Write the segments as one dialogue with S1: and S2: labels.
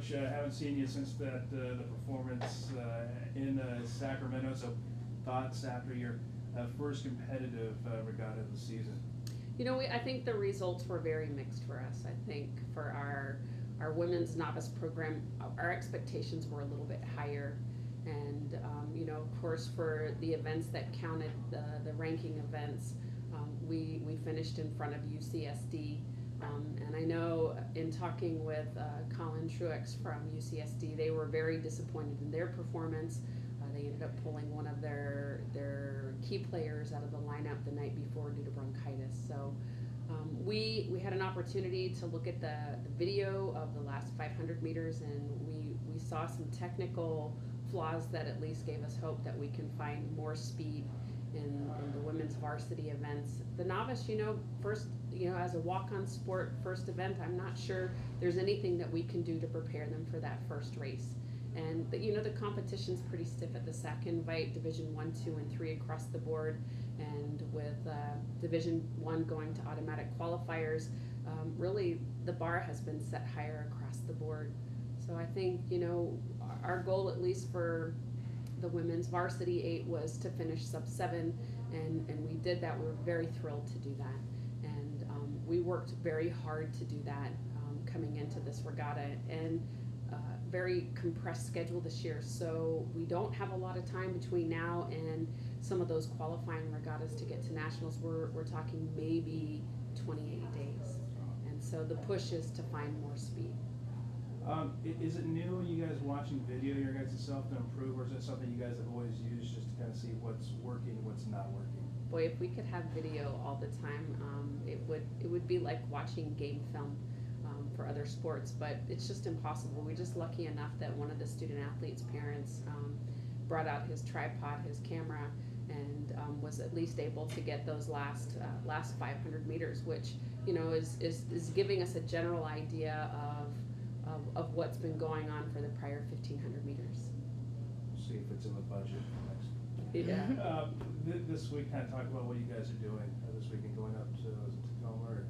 S1: Coach, uh, haven't seen you since that, uh, the performance, uh, in, uh, Sacramento, so thoughts after your, uh, first competitive, uh, regatta of the season?
S2: You know, we, I think the results were very mixed for us. I think for our our women's novice program, our expectations were a little bit higher, and um, you know, of course, for the events that counted, the the ranking events, um, we we finished in front of UCSD. Um, and I know in talking with uh, Colin Truex from UCSD, they were very disappointed in their performance. Uh, they ended up pulling one of their their key players out of the lineup the night before due to bronchitis. So we we had an opportunity to look at the, the video of the last 500 meters, and we we saw some technical flaws that at least gave us hope that we can find more speed in, in the women's varsity events. The novice, you know, first, you know, as a walk-on sport first event, I'm not sure there's anything that we can do to prepare them for that first race. And the, you know, the competition's pretty stiff at the SAC invite, Division One, Two, and Three across the board, and with uh, Division One going to automatic qualifiers, um, really the bar has been set higher across the board. So I think you know our goal, at least for the women's varsity eight was to finish sub seven, and, and we did that. We were very thrilled to do that, and um, we worked very hard to do that um, coming into this regatta, and uh, very compressed schedule this year. So we don't have a lot of time between now and some of those qualifying regattas to get to nationals. We're, we're talking maybe 28 days, and so the push is to find more speed.
S1: Um, is it new, you guys watching video, your guys' self to improve, or is it something you guys have always used just to kind of see what's working, what's not working?
S2: Boy, if we could have video all the time, um, it would it would be like watching game film for other sports. But it's just impossible. We're just lucky enough that one of the student athletes' parents um, brought out his tripod, his camera, and um, was at least able to get those last uh, last 500 meters, which you know is, is is giving us a general idea of of, of what's been going on for the prior 1500 meters.
S1: See if it's in the budget next.
S2: Yeah.
S1: Um, thi- this week, kind of talk about what you guys are doing uh, this weekend, going up to is Tacoma or up, up to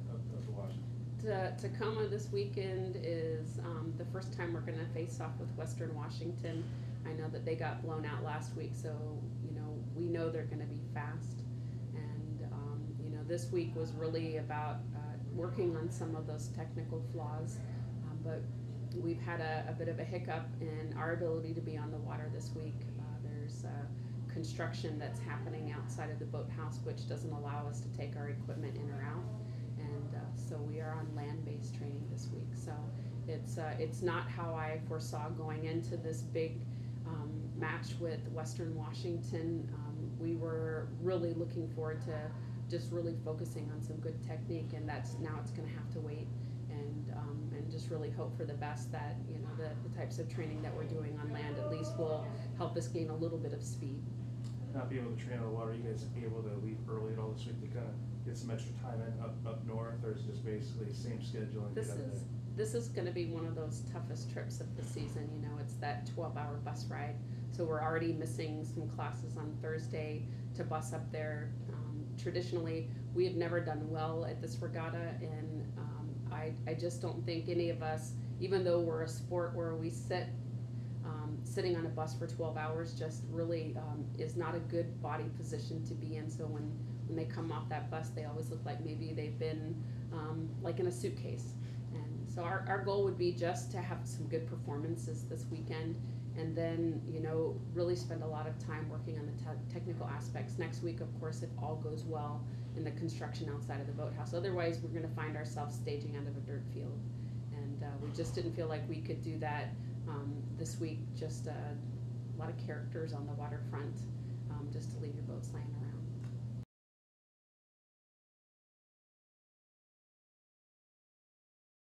S2: Ta- Tacoma this weekend is um, the first time we're going to face off with Western Washington. I know that they got blown out last week, so you know we know they're going to be fast. And um, you know this week was really about uh, working on some of those technical flaws, um, but we've had a, a bit of a hiccup in our ability to be on the water this week. Uh, there's uh, construction that's happening outside of the boathouse, which doesn't allow us to take our equipment in or out and uh, so we are on land-based training this week. So it's uh, it's not how I foresaw going into this big um, match with Western Washington. Um, we were really looking forward to just really focusing on some good technique, and that's now it's going to have to wait and um, and just really hope for the best that you know the, the types of training that we're doing on land at least will help us gain a little bit of speed.
S1: Not be able to train on the water, you guys be able to leave early at all this week to kind of get some extra time in up, up north, or is it just basically same schedule and get
S2: This
S1: up
S2: is,
S1: there?
S2: this is gonna be one of those toughest trips of the season, you know, it's that twelve hour bus ride. So we're already missing some classes on Thursday to bus up there. Um, traditionally, we have never done well at this regatta and, um, I, I just don't think any of us, even though we're a sport where we sit, um, sitting on a bus for twelve hours just really, um, is not a good body position to be in. So when, when they come off that bus, they always look like maybe they've been, um, like in a suitcase. And so our, our goal would be just to have some good performances this weekend and then, you know, really spend a lot of time working on the te- technical aspects. Next week, of course, if all goes well in the construction outside of the boathouse. Otherwise, we're going to find ourselves staging out of a dirt field. And uh, we just didn't feel like we could do that um, this week. Just uh, a lot of characters on the waterfront um, just to leave your boats laying around.